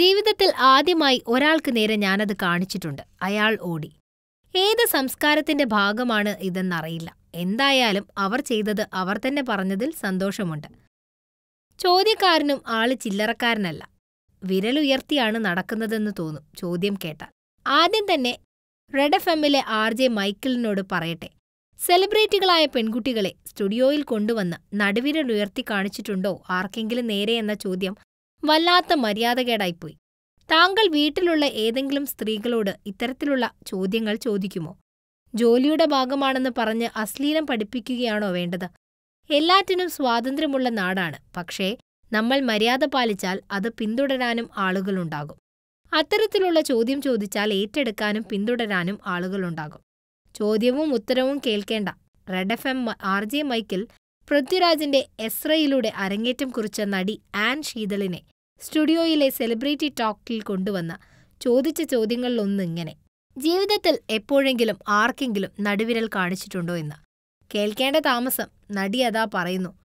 ജീവിതത്തിൽ ആദ്യമായി ഒരാൾക്ക് നേരെ ഞാനത് കാണിച്ചിട്ടുണ്ട്. അയാൾ ഓടി. ഏത് സംസ്കാരത്തിന്റെ ഭാഗമാണ് ഇതെന്നറിയില്ല. എന്തായാലും അവർ ചെയ്തത് അവർ തന്നെ പറഞ്ഞതിൽ സന്തോഷമുണ്ട്. ചോദ്യക്കാരനും ആൾ ചില്ലറക്കാരനല്ല. വിരലുയർത്തിയാണ് നടക്കുന്നതെന്ന് തോന്നും. ചോദ്യം കേട്ടാൽ. ആദ്യം തന്നെ റെഡ് എഫ് എമ്മിലെ ആർ ജെ മൈക്കിളിനോട് പറയട്ടെ. സെലിബ്രിറ്റികളായ പെൺകുട്ടികളെ സ്റ്റുഡിയോയിൽ കൊണ്ടുവന്ന് നടുവിരലുയർത്തി കാണിച്ചിട്ടുണ്ടോ? ആർക്കെങ്കിലും നേരെ എന്ന ചോദ്യം വല്ലാത്ത മര്യാദകേടായിപ്പോയി. താങ്കൾ വീട്ടിലുള്ള ഏതെങ്കിലും സ്ത്രീകളോട് ഇത്തരത്തിലുള്ള ചോദ്യങ്ങൾ ചോദിക്കുമോ? ജോലിയുടെ ഭാഗമാണെന്ന് പറഞ്ഞ് അശ്ലീലം പഠിപ്പിക്കുകയാണോ വേണ്ടത്? എല്ലാറ്റിനും സ്വാതന്ത്ര്യമുള്ള നാടാണ് പക്ഷേ നമ്മൾ മര്യാദ പാലിച്ചാൽ അത് പിന്തുടരാനും ആളുകളുണ്ടാകും. അത്തരത്തിലുള്ള ചോദ്യം ചോദിച്ചാൽ ഏറ്റെടുക്കാനും പിന്തുടരാനും ആളുകളുണ്ടാകും. ചോദ്യവും ഉത്തരവും കേൾക്കേണ്ട. Red F M R J Michael പൃഥ്വിരാജിന്റെ എസ്രയിലൂടെ അരങ്ങേറ്റം കുറിച്ച നടി ആൻ ശീതളിനെ സ്റ്റുഡിയോയിലെ സെലിബ്രിറ്റി ടോക്കിൽ കൊണ്ടുവന്ന ചോദിച്ച ചോദ്യങ്ങളിലൊന്നിങ്ങനെ. ജീവിതത്തിൽ എപ്പോഴെങ്കിലും ആർക്കെങ്കിലും നടുവിരൽ കാണിച്ചിട്ടുണ്ടോ എന്ന്. കേൾക്കേണ്ട താമസം നടി അതാ പറയുന്നു.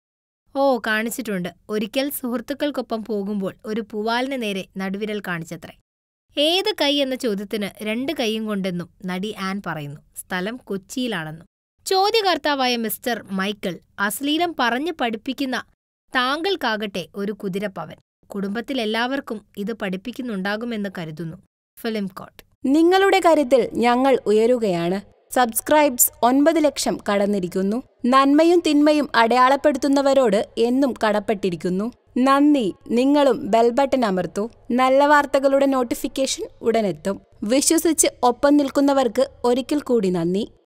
ഓ കാണിച്ചിട്ടുണ്ട്. ഒരിക്കൽ സുഹൃത്തുക്കൾക്കൊപ്പം പോകുമ്പോൾ ഒരു പൂവാലിന് നേരെ നടുവിരൽ കാണിച്ചത്രേ. ഏത് കൈ എന്ന ചോദ്യത്തിന് രണ്ട് കൈയും കൊണ്ടെന്നും നടി ആൻ പറയുന്നു. സ്ഥലം കൊച്ചിയിലാണെന്നും. ചോദ്യകർത്താവായ മിസ്റ്റർ മൈക്കിൾ അശ്ലീലം പറഞ്ഞു പഠിപ്പിക്കുന്ന താങ്കൾക്കാകട്ടെ ഒരു കുതിരപ്പവൻ. കുടുംബത്തിലെല്ലാവർക്കും ഇത് പഠിപ്പിക്കുന്നുണ്ടാകുമെന്ന് കരുതുന്നു. Film quote. നിങ്ങളുടെ കരുത്തിൽ ഞങ്ങൾ ഉയരുകയാണ്. സബ്സ്ക്രൈബ്സ് ഒൻപത് ലക്ഷം കടന്നിരിക്കുന്നു. നന്മയും തിന്മയും അടയാളപ്പെടുത്തുന്നവരോട് എന്നും കടപ്പെട്ടിരിക്കുന്നു. നന്ദി. നിങ്ങളും ബെൽ ബട്ടൺ അമർത്തൂ. നല്ല വാർത്തകളുടെ നോട്ടിഫിക്കേഷൻ ഉടനെത്തും. വിശ്വസിച്ച് ഒപ്പം നിൽക്കുന്നവർക്ക് ഒരിക്കൽ കൂടി നന്ദി.